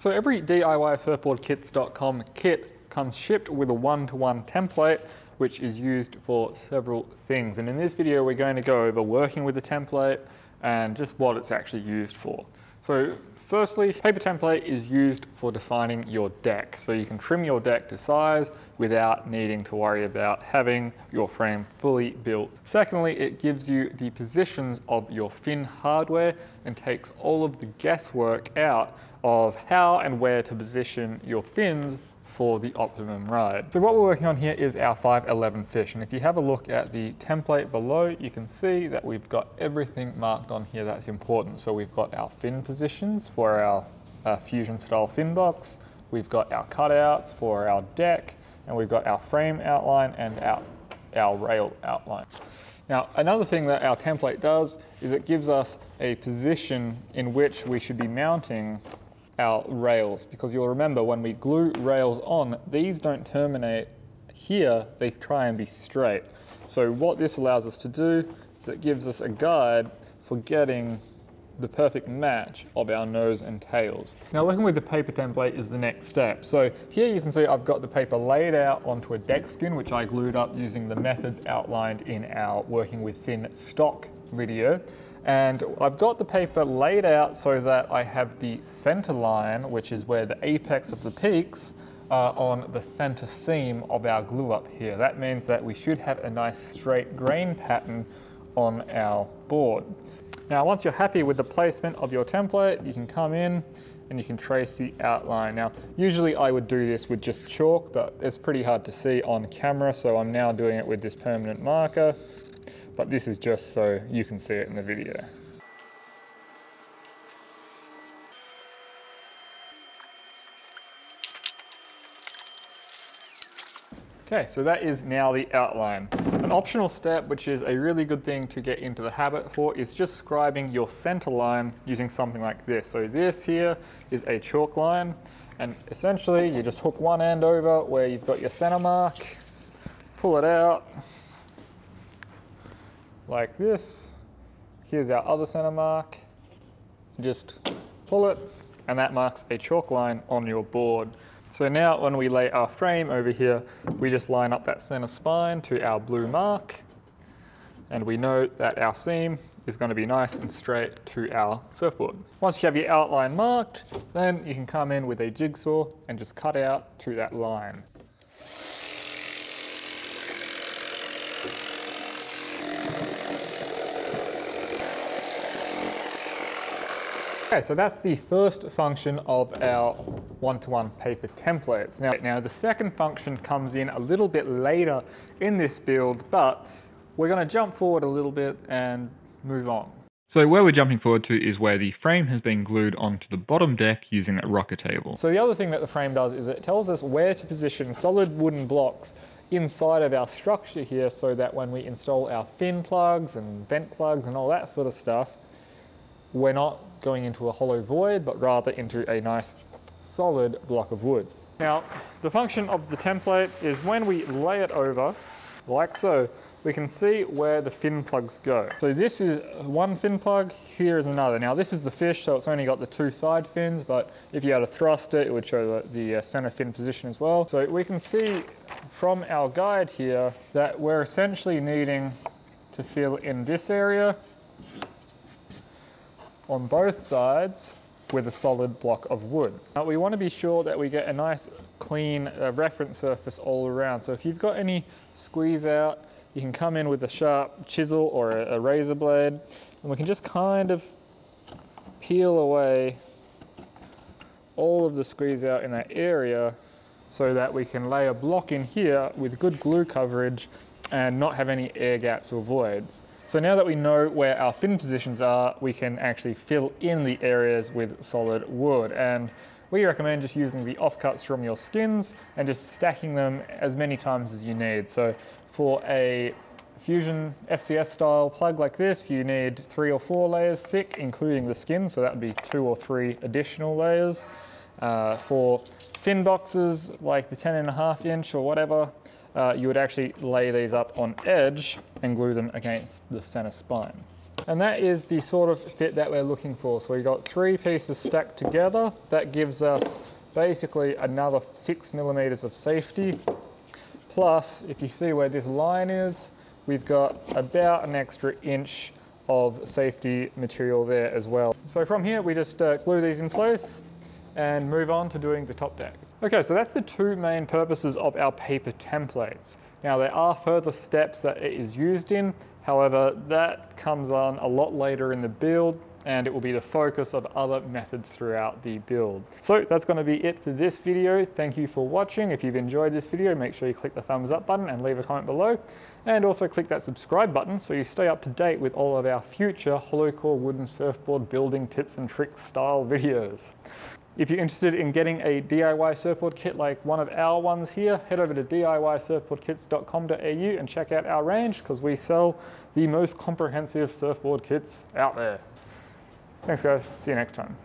So every DIYsurfboardkits.com kit comes shipped with a one-to-one -one template which is used for several things. And in this video, we're going to go over working with the template and just what it's actually used for. So Firstly, paper template is used for defining your deck. So you can trim your deck to size without needing to worry about having your frame fully built. Secondly, it gives you the positions of your fin hardware and takes all of the guesswork out of how and where to position your fins for the optimum ride. So what we're working on here is our 511 fish. And if you have a look at the template below, you can see that we've got everything marked on here that's important. So we've got our fin positions for our uh, fusion style fin box. We've got our cutouts for our deck and we've got our frame outline and our, our rail outline. Now, another thing that our template does is it gives us a position in which we should be mounting our rails because you'll remember when we glue rails on, these don't terminate here, they try and be straight. So what this allows us to do is it gives us a guide for getting the perfect match of our nose and tails. Now working with the paper template is the next step. So here you can see I've got the paper laid out onto a deck skin which I glued up using the methods outlined in our working with thin stock video. And I've got the paper laid out so that I have the center line, which is where the apex of the peaks are on the center seam of our glue up here. That means that we should have a nice straight grain pattern on our board. Now, once you're happy with the placement of your template, you can come in and you can trace the outline. Now, usually I would do this with just chalk, but it's pretty hard to see on camera, so I'm now doing it with this permanent marker but this is just so you can see it in the video. Okay, so that is now the outline. An optional step, which is a really good thing to get into the habit for, is just scribing your center line using something like this. So this here is a chalk line, and essentially you just hook one end over where you've got your center mark, pull it out, like this. Here's our other center mark. Just pull it and that marks a chalk line on your board. So now when we lay our frame over here, we just line up that center spine to our blue mark and we know that our seam is going to be nice and straight to our surfboard. Once you have your outline marked, then you can come in with a jigsaw and just cut out to that line. Okay, so that's the first function of our one-to-one -one paper templates. Now, now, the second function comes in a little bit later in this build, but we're going to jump forward a little bit and move on. So where we're jumping forward to is where the frame has been glued onto the bottom deck using that rocker table. So the other thing that the frame does is it tells us where to position solid wooden blocks inside of our structure here so that when we install our fin plugs and vent plugs and all that sort of stuff, we're not going into a hollow void, but rather into a nice solid block of wood. Now, the function of the template is when we lay it over, like so, we can see where the fin plugs go. So this is one fin plug, here is another. Now this is the fish, so it's only got the two side fins, but if you had to thrust it, it would show the, the uh, center fin position as well. So we can see from our guide here that we're essentially needing to fill in this area on both sides with a solid block of wood. Now we want to be sure that we get a nice clean uh, reference surface all around. So if you've got any squeeze out, you can come in with a sharp chisel or a, a razor blade and we can just kind of peel away all of the squeeze out in that area so that we can lay a block in here with good glue coverage and not have any air gaps or voids. So now that we know where our fin positions are, we can actually fill in the areas with solid wood. And we recommend just using the offcuts from your skins and just stacking them as many times as you need. So for a Fusion FCS style plug like this, you need three or four layers thick, including the skin, so that would be two or three additional layers. Uh, for fin boxes, like the 10 and a half inch or whatever, uh, you would actually lay these up on edge and glue them against the center spine. And that is the sort of fit that we're looking for. So we got three pieces stacked together. That gives us basically another six millimeters of safety. Plus, if you see where this line is, we've got about an extra inch of safety material there as well. So from here, we just uh, glue these in place and move on to doing the top deck. Okay, so that's the two main purposes of our paper templates. Now there are further steps that it is used in, however, that comes on a lot later in the build and it will be the focus of other methods throughout the build. So that's going to be it for this video. Thank you for watching. If you've enjoyed this video, make sure you click the thumbs up button and leave a comment below. And also click that subscribe button so you stay up to date with all of our future hollow core wooden surfboard building tips and tricks style videos. If you're interested in getting a DIY surfboard kit like one of our ones here, head over to diysurfboardkits.com.au and check out our range because we sell the most comprehensive surfboard kits out there. Thanks guys, see you next time.